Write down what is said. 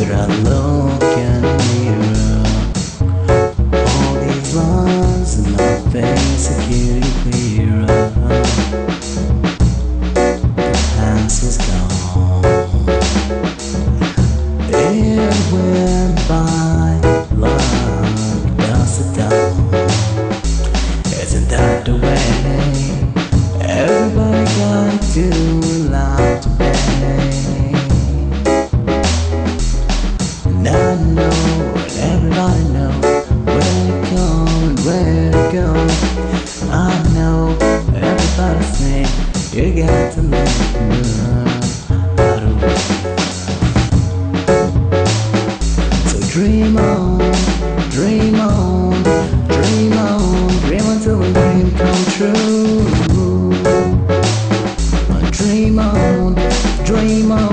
After I look in the mirror. All these lines in my face are getting clearer. The past is gone. It went by like dust it down Isn't that the way Everybody got to I know, everybody knows where go where to go. I know, you got to know. So dream on, dream on, dream on, dream until dream come true. Dream on, dream on.